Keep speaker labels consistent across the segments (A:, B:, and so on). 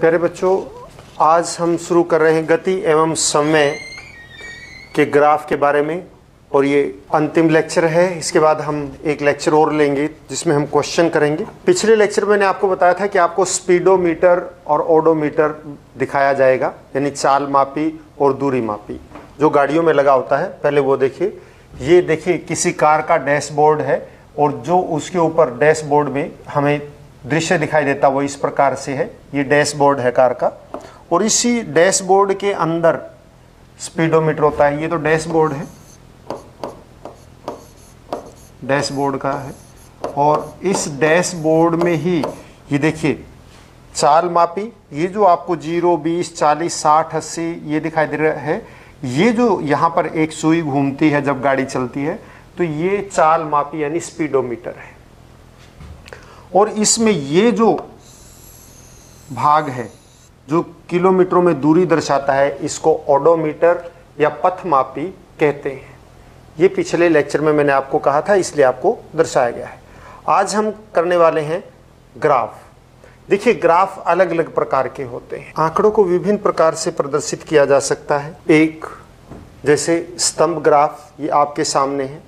A: प्यारे बच्चों, आज हम शुरू कर रहे हैं गति एवं समय के ग्राफ के बारे में, और ये अंतिम लेक्चर है। इसके बाद हम एक लेक्चर और लेंगे, जिसमें हम क्वेश्चन करेंगे। पिछले लेक्चर में मैंने आपको बताया था कि आपको स्पीडोमीटर और ओडोमीटर दिखाया जाएगा, यानी चाल मापी और दूरी मापी। जो गाड़ियों में लगा होता है, पहले वो देखिए। ये देखिए, किसी कार का डैशबोर्ड है, और जो उसके ऊपर डैशबोर्ड में हमें दृश्य दिखाई देता वो इस प्रकार से है। ये डैशबोर्ड है कार का। और इसी डैशबोर्ड के अंदर स्पीडोमीटर होता है। ये तो डैशबोर्ड है। डैशबोर्ड का है। और इस डैशबोर्ड में ही, ये देखिए, चाल मापी, ये जो आपको ज़ीरो, बीस, चालीस, साठ, अस्सी, ये दिखाई दे रहा है। ये जो यहाँ पर एक सुई घूमती है जब गाड़ी चलती है तो ये चाल मापी यानी स्पीडोमीटर है। और इसमें ये जो भाग है, जो किलोमीटरों में दूरी दर्शाता है, इसको ओडोमीटर या पथ मापी कहते हैं। ये पिछले लेक्चर में मैंने आपको कहा था, इसलिए आपको दर्शाया गया है। आज हम करने वाले हैं ग्राफ। देखिए, ग्राफ अलग अलग प्रकार के होते हैं। आंकड़ों को विभिन्न प्रकार से प्रदर्शित किया जा सकता है। एक, जैसे स्तंभ ग्राफ, ये आपके सामने है।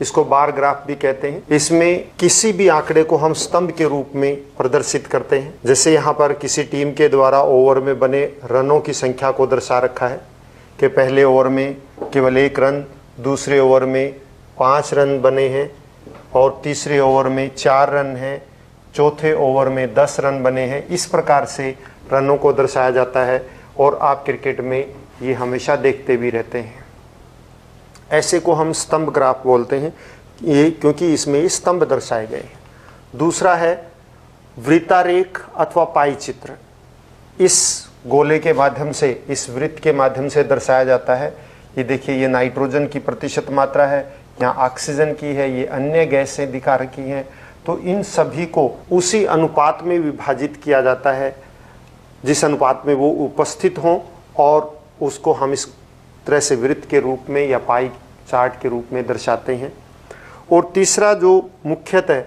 A: इसको बार ग्राफ भी कहते हैं। इसमें किसी भी आंकड़े को हम स्तंभ के रूप में प्रदर्शित करते हैं। जैसे यहाँ पर किसी टीम के द्वारा ओवर में बने रनों की संख्या को दर्शा रखा है कि पहले ओवर में केवल एक रन, दूसरे ओवर में पाँच रन बने हैं और तीसरे ओवर में चार रन हैं, चौथे ओवर में दस रन बने हैं। इस प्रकार से रनों को दर्शाया जाता है और आप क्रिकेट में ये हमेशा देखते भी रहते हैं। ऐसे को हम स्तंभ ग्राफ बोलते हैं, ये क्योंकि इसमें स्तंभ दर्शाए गए हैं। दूसरा है वृत्तारेख अथवा पाई चित्र। इस गोले के माध्यम से, इस वृत्त के माध्यम से दर्शाया जाता है। ये देखिए, ये नाइट्रोजन की प्रतिशत मात्रा है, यहाँ ऑक्सीजन की है, ये अन्य गैसें दिखा रखी हैं। तो इन सभी को उसी अनुपात में विभाजित किया जाता है, जिस अनुपात में वो उपस्थित हों और उसको हम इस तरह से वृत्त के रूप में या पाई चार्ट के रूप में दर्शाते हैं। और तीसरा जो मुख्यतः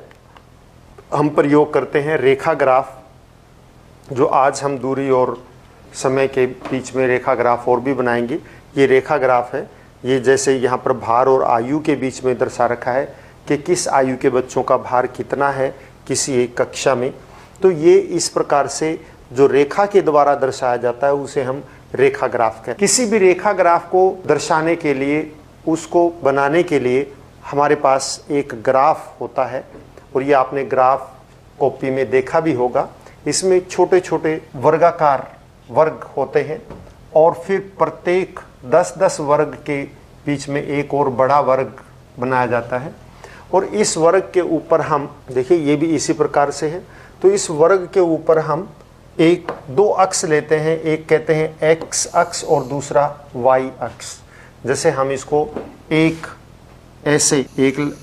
A: हम प्रयोग करते हैं रेखा ग्राफ जो आज हम दूरी और समय के बीच में रेखा ग्राफ और भी बनाएँगे। ये रेखा ग्राफ है। ये जैसे यहाँ पर भार और आयु के बीच में दर्शा रखा है कि किस आयु के बच्चों का भार कितना है किसी एक कक्षा में। तो ये इस प्रकार से जो रेखा के द्वारा दर्शाया जाता है, उसे हम रेखा ग्राफ कहते किसी भी रेखा ग्राफ को दर्शाने के लिए, उसको बनाने के लिए हमारे पास एक ग्राफ होता है और ये आपने ग्राफ कॉपी में देखा भी होगा। इसमें छोटे छोटे वर्गाकार वर्ग होते हैं और फिर प्रत्येक 10-10 वर्ग के बीच में एक और बड़ा वर्ग बनाया जाता है। और इस वर्ग के ऊपर हम, देखिए ये भी इसी प्रकार से है। तो इस वर्ग के ऊपर हम एक दो अक्ष लेते हैं, एक कहते हैं एक्स अक्ष और दूसरा वाई अक्ष जैसे हम इसको एक ऐसे एक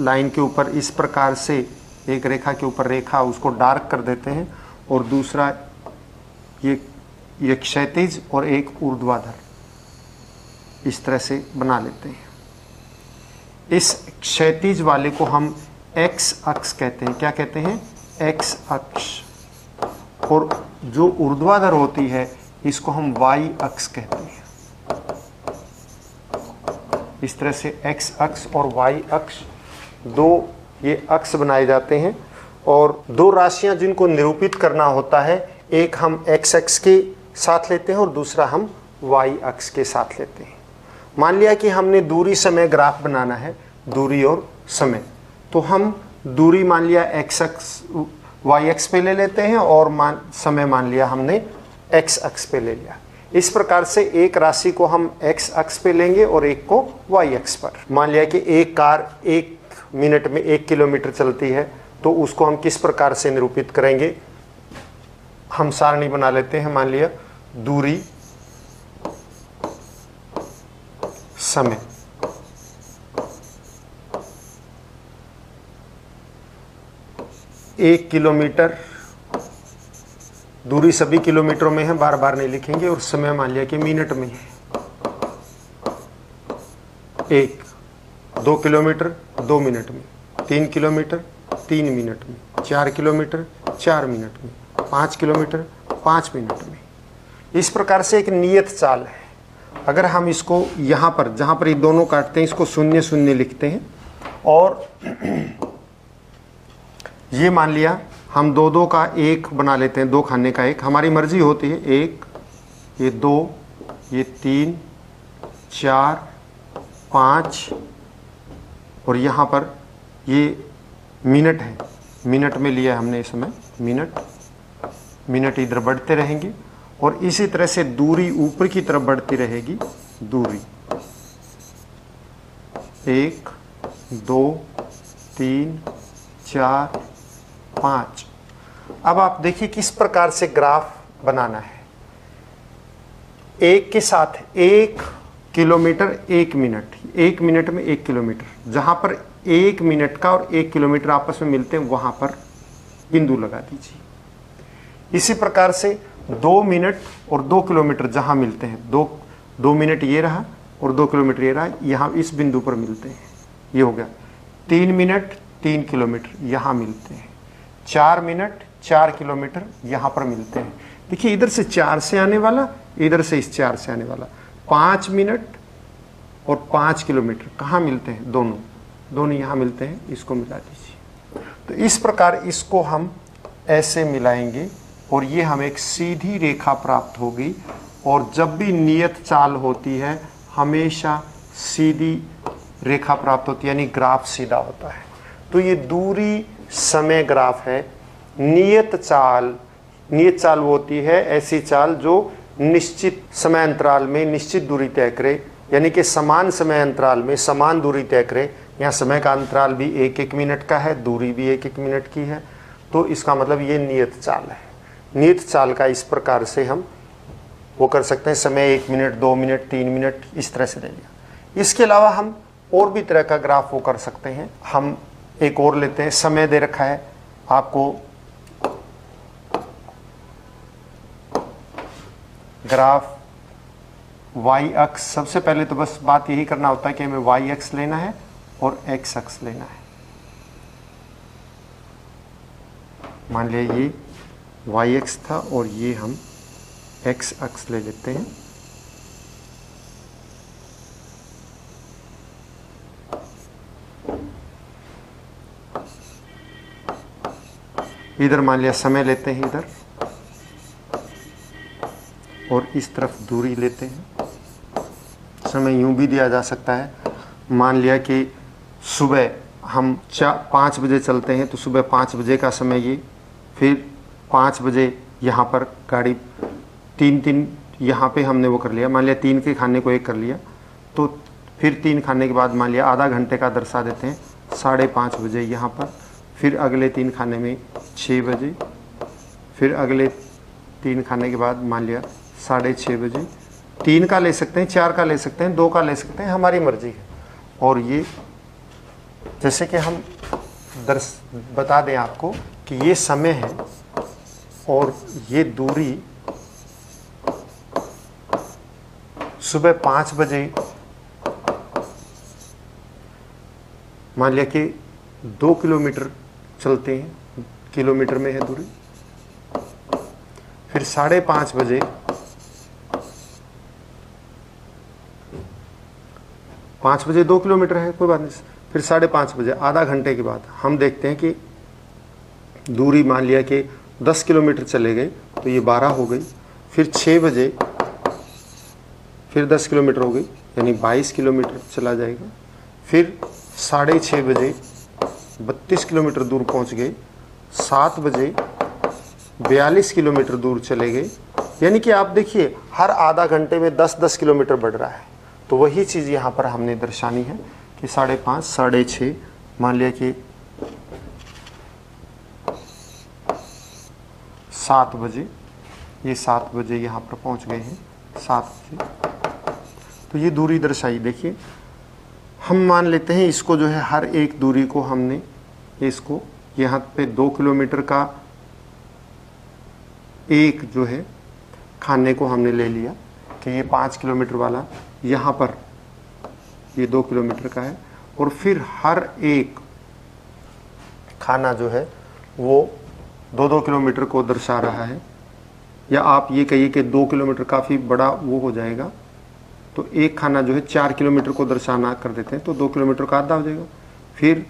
A: लाइन के ऊपर इस प्रकार से, एक रेखा के ऊपर रेखा उसको डार्क कर देते हैं और दूसरा ये ये क्षैतिज और एक ऊर्ध्वाधर इस तरह से बना लेते हैं। इस क्षैतिज वाले को हम एक्स अक्ष कहते हैं। क्या कहते हैं? एक्स अक्ष। और जो ऊर्ध्वाधर होती है, इसको हम वाई अक्ष कहते हैं। इस तरह से एक्स अक्ष और वाई अक्ष, दो ये अक्ष बनाए जाते हैं और दो राशियाँ जिनको निरूपित करना होता है, एक हम एक्स अक्ष के साथ लेते हैं और दूसरा हम वाई अक्ष के साथ लेते हैं। मान लिया कि हमने दूरी समय ग्राफ बनाना है, दूरी और समय। तो हम दूरी मान लिया एक्स अक्ष वाई एक्स पे ले लेते हैं और मान, समय मान लिया हमने एक्स अक्ष पे ले लिया। इस प्रकार से एक राशि को हम एक्स अक्ष पे लेंगे और एक को वाई एक्स पर। मान लिया कि एक कार एक मिनट में एक किलोमीटर चलती है तो उसको हम किस प्रकार से निरूपित करेंगे? हम सारणी बना लेते हैं, मान लिया, दूरी, समय। एक किलोमीटर, दूरी सभी किलोमीटरों में है बार बार नहीं लिखेंगे और समय मान लिया कि मिनट में है। एक, दो किलोमीटर, दो मिनट में। तीन किलोमीटर, तीन मिनट में। चार किलोमीटर, चार मिनट में। पाँच किलोमीटर, पाँच मिनट में। इस प्रकार से एक नियत चाल है। अगर हम इसको यहाँ पर, जहाँ पर ये दोनों काटते हैं, इसको शून्य शून्य लिखते हैं और ये मान लिया, हम दो दो का एक बना लेते हैं, दो खाने का एक। हमारी मर्ज़ी होती है एक, ये दो, ये तीन, चार, पाँच, और यहाँ पर ये मिनट है। मिनट में लिया हमने इस समय, मिनट। मिनट इधर बढ़ते रहेंगे, और इसी तरह से दूरी ऊपर की तरफ़ बढ़ती रहेगी, दूरी। एक, दो, तीन, चार पाँच। अब आप देखिए किस प्रकार से ग्राफ बनाना है। एक के साथ एक किलोमीटर एक मिनट एक मिनट में एक किलोमीटर। जहाँ पर एक मिनट का और एक किलोमीटर आपस में मिलते हैं, वहाँ पर बिंदु लगा दीजिए। इसी प्रकार से दो मिनट और दो किलोमीटर जहाँ मिलते हैं, दो दो मिनट ये रहा और दो किलोमीटर ये रहा, यहाँ इस बिंदु पर मिलते हैं। ये हो गया। तीन मिनट, तीन किलोमीटर यहाँ मिलते हैं। चार मिनट, चार किलोमीटर यहाँ पर मिलते हैं। देखिए, इधर से चार से आने वाला, इधर से इस चार से आने वाला। पाँच मिनट और पाँच किलोमीटर, कहाँ मिलते हैं? दोनों। दोनों यहाँ मिलते हैं, इसको मिला दीजिए। तो इस प्रकार इसको हम ऐसे मिलाएँगे और ये हमें एक सीधी रेखा प्राप्त होगी और जब भी नियत चाल होती है, हमेशा सीधी रेखा प्राप्त होती है, यानी ग्राफ सीधा होता है। तो ये दूरी समय ग्राफ है। नियत चाल नियत चाल वो होती है ऐसी चाल जो निश्चित समय अंतराल में निश्चित दूरी तय करे। यानी कि समान समय अंतराल में समान दूरी तय करे। यहाँ समय का अंतराल भी एक एक मिनट का है, दूरी भी एक एक मिनट की है। तो इसका मतलब ये नियत चाल है। नियत चाल का इस प्रकार से हम वो कर सकते हैं, समय एक मिनट, दो मिनट, तीन मिनट, इस तरह से ले लिया इसके अलावा हम और भी तरह का ग्राफ वो कर सकते हैं। हम एक और लेते हैं, समय दे रखा है आपको। ग्राफ वाई अक्स सबसे पहले तो बस बात यही करना होता है कि हमें वाई अक्स लेना है और एक्स अक्स लेना है। मान लिया ये वाई एक्स था और ये हम एक्स अक्स ले लेते हैं। इधर मान लिया समय लेते हैं इधर। और इस तरफ़ दूरी लेते हैं। समय यूँ भी दिया जा सकता है। मान लिया कि सुबह हम चार पाँच बजे चलते हैं तो सुबह पाँच बजे का समय ये। फिर पाँच बजे यहाँ पर गाड़ी तीन तीन यहाँ पे हमने वो कर लिया। मान लिया तीन के खाने को एक कर लिया। तो फिर तीन खाने के बाद मान लिया आधा घंटे का दर्शा देते हैं। साढ़े पाँच बजे यहाँ पर। फिर अगले तीन खाने में छः बजे, फिर अगले तीन खाने के बाद मान लिया साढ़े छः बजे। तीन का ले सकते हैं, चार का ले सकते हैं, दो का ले सकते हैं, हमारी मर्ज़ी है। और ये जैसे कि हम दर्श, बता दें आपको कि ये समय है और ये दूरी सुबह पाँच बजे, मान लिया कि दो किलोमीटर चलते हैं। किलोमीटर में है दूरी। फिर साढ़े पाँच बजे पाँच बजे दो किलोमीटर है, कोई बात नहीं। फिर साढ़े पाँच बजे, आधा घंटे के बाद हम देखते हैं कि दूरी मान लिया कि दस किलोमीटर चले गए तो ये बारह हो गई। फिर छः बजे, फिर दस किलोमीटर हो गई, यानी बाईस किलोमीटर चला जाएगा। फिर साढ़े छः बजे बत्तीस किलोमीटर दूर पहुँच गए। सात बजे बयालीस किलोमीटर दूर चले गए। यानी कि आप देखिए, हर आधा घंटे में दस दस किलोमीटर बढ़ रहा है। तो वही चीज़ यहाँ पर हमने दर्शानी है कि साढ़े पाँच, साढ़े छः मान लिया कि सात बजे, ये सात बजे यहाँ पर पहुँच गए हैं, सात बजे। तो ये दूरी दर्शाई, देखिए हम मान लेते हैं इसको जो है हर एक दूरी को हमने इसको यहाँ पे दो किलोमीटर का एक जो है खाने को हमने ले लिया कि ये पाँच किलोमीटर वाला यहाँ पर ये दो किलोमीटर का है और फिर हर एक खाना जो है वो दो दो किलोमीटर को दर्शा रहा है। या आप ये कहिए कि दो किलोमीटर काफ़ी बड़ा वो हो जाएगा। तो एक खाना जो है चार किलोमीटर को दर्शाना कर देते हैं तो दो किलोमीटर का आधा हो जाएगा। फिर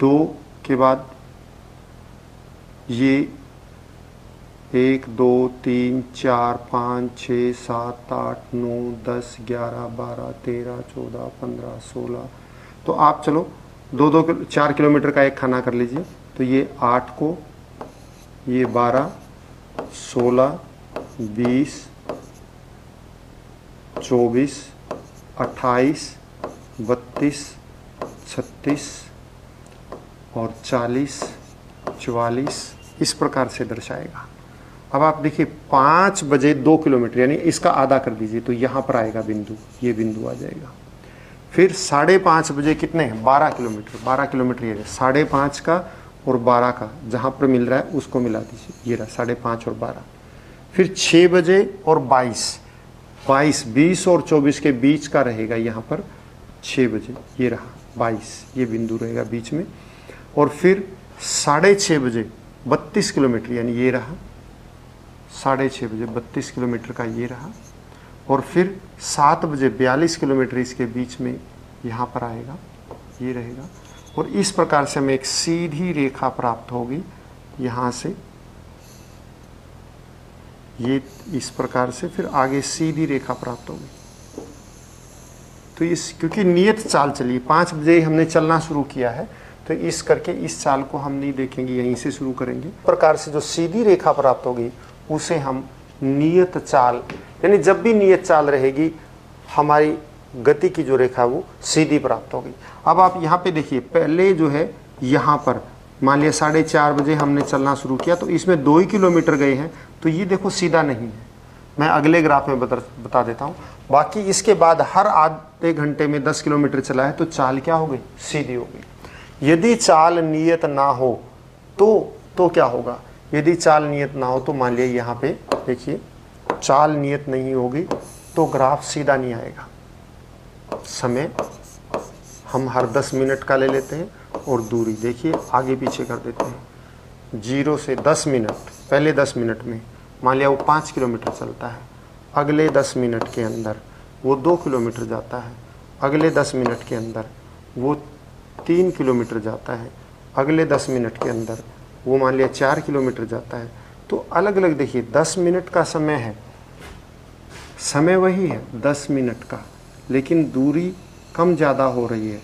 A: दो के बाद ये एक, दो, तीन, चार, पाँच, छ, सात, आठ, नौ, दस, ग्यारह, बारह, तेरह, चौदह, पंद्रह, सोलह। तो आप चलो, दो दो चार किलोमीटर का एक खाना कर लीजिए। तो ये आठ को, ये बारह, सोलह, बीस चौबीस, अट्ठाईस, बत्तीस, छत्तीस और चालीस, चवालीस, इस प्रकार से दर्शाएगा। अब आप देखिए, पाँच बजे दो किलोमीटर, यानी इसका आधा कर दीजिए तो यहाँ पर आएगा बिंदु, ये बिंदु आ जाएगा। फिर साढ़े पाँच बजे कितने हैं? बारह किलोमीटर बारह किलोमीटर ये साढ़े पाँच का और बारह का, जहाँ पर मिल रहा है, उसको मिला दीजिए, ये रहा साढ़े पाँच और बारह। फिर छः बजे और बाईस बाईस, बीस और चौबीस के बीच का रहेगा यहाँ पर छः बजे। ये रहा बाईस, ये बिंदु रहेगा बीच में। और फिर साढ़े छः बजे बत्तीस किलोमीटर, यानी ये रहा साढ़े छः बजे बत्तीस किलोमीटर का ये रहा। और फिर सात बजे बयालीस किलोमीटर इसके बीच में यहाँ पर आएगा, ये रहेगा। और इस प्रकार से हमें एक सीधी रेखा प्राप्त होगी यहाँ से। ये इस प्रकार से फिर आगे सीधी रेखा प्राप्त होगी। तो इस, क्योंकि नियत चाल चली, पाँच बजे हमने चलना शुरू किया है तो इस करके इस चाल को हम नहीं देखेंगे, यहीं से शुरू करेंगे। प्रकार से जो सीधी रेखा प्राप्त होगी, उसे हम नियत चाल, यानी जब भी नियत चाल रहेगी, हमारी गति की जो रेखा वो सीधी प्राप्त होगी। अब आप यहाँ पे देखिए, पहले जो है, यहाँ पर मान लिया साढ़े चार बजे हमने चलना शुरू किया तो इसमें दो ही किलोमीटर गए हैं तो ये देखो सीधा नहीं है। मैं अगले ग्राफ में बता बता देता हूँ। बाकी इसके बाद हर आधे घंटे में दस किलोमीटर चला है तो चाल क्या हो गई? सीधी हो गई। यदि चाल नियत ना हो तो तो क्या होगा? यदि चाल नियत ना हो तो मान लिया यहाँ पे देखिए, चाल नियत नहीं होगी तो ग्राफ सीधा नहीं आएगा। समय हम हर 10 मिनट का ले लेते हैं। और दूरी देखिए, आगे पीछे कर देते हैं। ज़ीरो से 10 मिनट, पहले 10 मिनट में। मान लिया वो पाँच किलोमीटर चलता है। अगले 10 मिनट के अंदर वो दो किलोमीटर जाता है। अगले 10 मिनट के अंदर वो तीन किलोमीटर जाता है। अगले 10 मिनट के अंदर वो मान लिया चार किलोमीटर जाता है। तो अलग अलग देखिए 10 मिनट का समय है। समय वही है 10 मिनट का। लेकिन दूरी कम ज़्यादा हो रही है।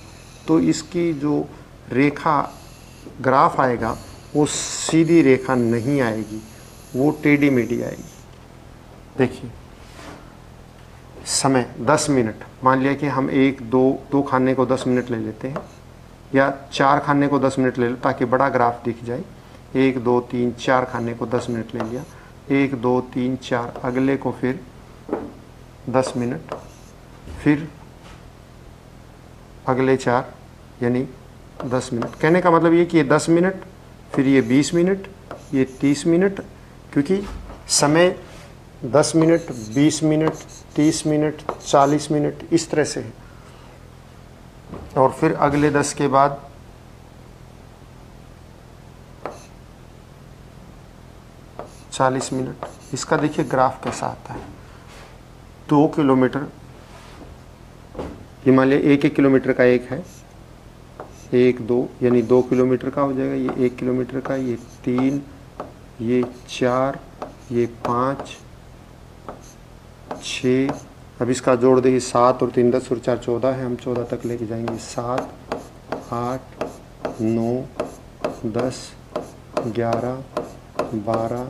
A: तो इसकी जो रेखा ग्राफ आएगा, वो सीधी रेखा नहीं आएगी, वो टेढ़ी मेढ़ी आएगी। देखिए, समय 10 मिनट। मान लिया कि हम एक, दो दो खाने को 10 मिनट ले लेते हैं, या चार खाने को 10 मिनट ले लो, ताकि बड़ा ग्राफ दिख जाए। एक, दो, तीन, चार खाने को 10 मिनट ले लिया। एक, दो, तीन, चार, अगले को फिर 10 मिनट। फिर अगले चार, यानी दस मिनट। कहने का मतलब ये कि ये दस मिनट, फिर ये बीस मिनट, ये तीस मिनट, क्योंकि समय दस मिनट, बीस मिनट, तीस मिनट, चालीस मिनट, इस तरह से है। और फिर अगले दस के बाद चालीस मिनट। इसका देखिए ग्राफ कैसा आता है। दो किलोमीटर, हिमालय एक एक किलोमीटर का एक है। एक, दो, यानी दो किलोमीटर का हो जाएगा, ये एक किलोमीटर का, ये तीन, ये चार, ये पाँच, छ। अब इसका जोड़ देखिए, सात और तीन, दस और चार, चौदह है, हम चौदह तक लेके जाएँगे। सात, आठ, नौ, दस, ग्यारह, बारह,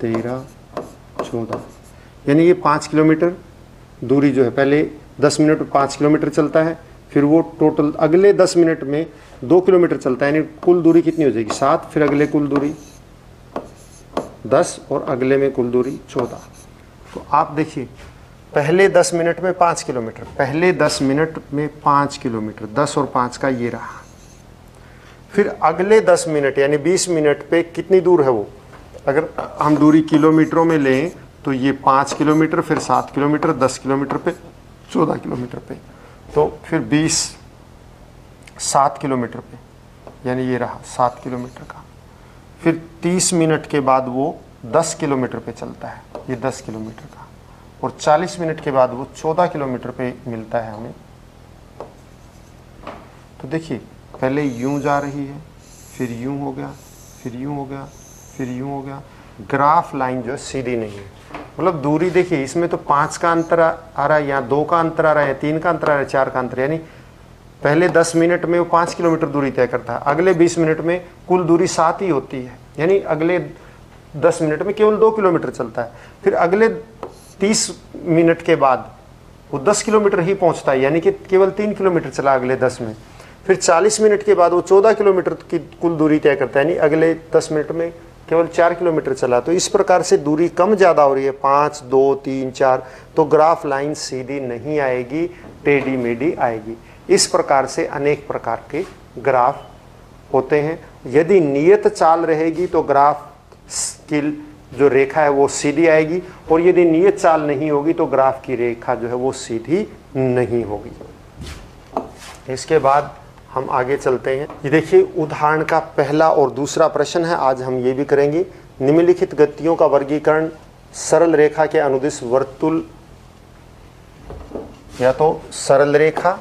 A: तेरह, चौदह। यानी ये पाँच किलोमीटर दूरी जो है, पहले दस मिनट पाँच किलोमीटर चलता है फिर वो टोटल अगले दस मिनट में दो किलोमीटर चलता है, यानी कुल दूरी कितनी हो जाएगी? सात, फिर अगले कुल दूरी दस और अगले में कुल दूरी चौदह। तो आप देखिए, पहले दस मिनट में पाँच किलोमीटर, पहले दस मिनट में पाँच किलोमीटर, दस और पाँच का ये रहा। फिर अगले दस मिनट, यानी बीस मिनट पे कितनी दूर है वो? अगर हम दूरी किलोमीटरों में लें तो ये पाँच किलोमीटर, फिर सात किलोमीटर, दस किलोमीटर पे, चौदह किलोमीटर पे। तो फिर बीस, सात किलोमीटर पे, यानी ये रहा, सात किलोमीटर का। फिर 30 मिनट के बाद वो 10 किलोमीटर पे चलता है, ये 10 किलोमीटर का। और 40 मिनट के बाद वो 14 किलोमीटर पे मिलता है हमें। तो देखिए, पहले यूँ जा रही है, फिर यूँ हो गया, फिर यूँ हो गया, फिर यूँ हो गया। ग्राफ लाइन जो है सीधी नहीं है। मतलब दूरी देखिए, इसमें तो पाँच का अंतर आ रहा है, यहाँ दो का अंतर आ रहा है, तीन का अंतर आ रहा है, चार का अंतर यानी पहले दस मिनट में वो पाँच किलोमीटर दूरी तय करता है अगले बीस मिनट में कुल दूरी सात ही होती है। यानी अगले दस मिनट में केवल दो किलोमीटर चलता है। फिर अगले तीस मिनट के बाद वो दस किलोमीटर ही पहुँचता है, यानी कि केवल तीन किलोमीटर चला अगले दस में। फिर चालीस मिनट के बाद वो चौदह किलोमीटर की कुल दूरी तय करता है, यानी अगले दस मिनट में केवल चार किलोमीटर चला तो इस प्रकार से दूरी कम ज़्यादा हो रही है। पाँच, दो, तीन, चार तो ग्राफ लाइन सीधी नहीं आएगी, टेढ़ी मेढ़ी आएगी। इस प्रकार से अनेक प्रकार के ग्राफ होते हैं। यदि नियत चाल रहेगी तो ग्राफ की जो रेखा है, वो सीधी आएगी, और यदि नियत चाल नहीं होगी तो ग्राफ की रेखा जो है, वो सीधी नहीं होगी। इसके बाद हम आगे चलते हैं। ये देखिए, उदाहरण का पहला और दूसरा प्रश्न है। आज हम ये भी करेंगे। निम्नलिखित गतियों का वर्गीकरण सरल रेखा के अनुदिश वर्तुल या तो सरल रेखा,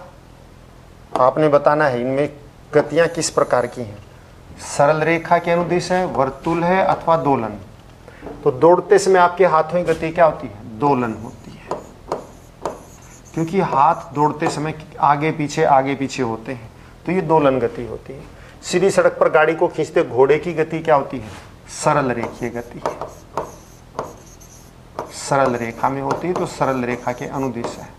A: आपने बताना है, इनमें गतियाँ किस प्रकार की हैं? सरल रेखा के अनुदिश है, वर्तुल है अथवा दोलन। तो दौड़ते समय आपके हाथों की गति क्या होती है? दोलन होती है। क्योंकि हाथ दौड़ते समय आगे पीछे आगे पीछे होते हैं। तो ये दोलन गति होती है। सीधी सड़क पर गाड़ी को खींचते घोड़े की गति क्या होती है? सरल रेखीय गति। सरल रेखा में होती है तो सरल रेखा के अनुदिश है।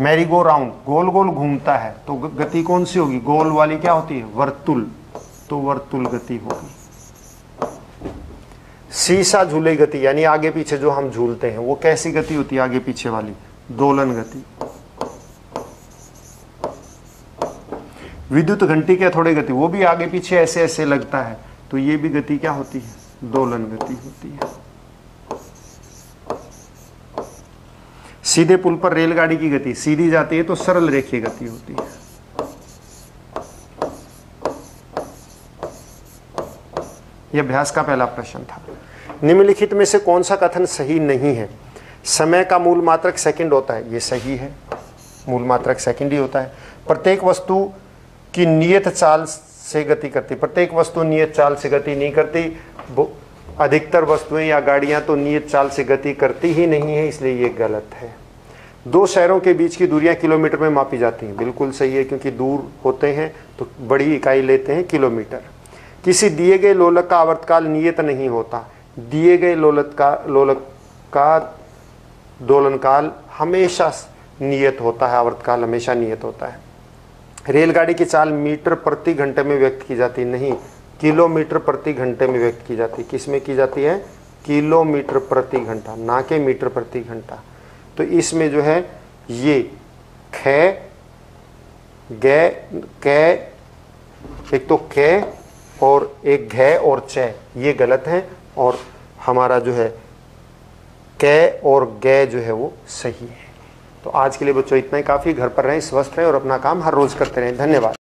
A: मैरी गो राउंड गोल गोल घूमता है तो गति कौन सी होगी? गोल वाली क्या होती है? वर्तुल। तो वर्तुल गति होगी। सीसा झूले गति, यानी आगे पीछे जो हम झूलते हैं, वो कैसी गति होती है आगे पीछे वाली? दोलन गति। विद्युत घंटी के थोड़े गति, वो भी आगे पीछे ऐसे ऐसे लगता है तो ये भी गति क्या होती है? दोलन गति होती है। सीधे पुल पर रेलगाड़ी की गति, सीधी जाती है तो सरल रेखीय गति होती है। यह अभ्यास का पहला प्रश्न था। निम्नलिखित में से कौन सा कथन सही नहीं है? समय का मूल मात्रक सेकंड होता है यह सही है। मूल मात्रक सेकंड ही होता है। प्रत्येक वस्तु की नियत चाल से गति करती। प्रत्येक वस्तु नियत चाल से गति नहीं करती। अधिकतर वस्तुएँ या गाड़ियाँ तो नियत चाल से गति करती ही नहीं है, इसलिए ये गलत है। दो शहरों के बीच की दूरियाँ किलोमीटर में मापी जाती हैं। बिल्कुल सही है, क्योंकि दूर होते हैं तो बड़ी इकाई लेते हैं किलोमीटर। किसी दिए गए लोलक का आवर्तकाल नियत नहीं होता। दिए गए लोलक का लोलक का दोलनकाल हमेशा नियत होता है, आवर्तकाल हमेशा नियत होता है। रेलगाड़ी की चाल मीटर प्रति घंटे में व्यक्त की जाती, नहीं, किलोमीटर प्रति घंटे में व्यक्त की जाती। किसमें की जाती है? किलोमीटर प्रति घंटा, ना के मीटर प्रति घंटा। तो इसमें जो है, ये ख, गे, कै, एक तो कै और एक घ और च, ये गलत है और हमारा जो है, कै और गे जो है वो सही है। तो आज के लिए बच्चों इतना ही। काफ़ी घर पर रहें, स्वस्थ रहें और अपना काम हर रोज़ करते रहें। धन्यवाद।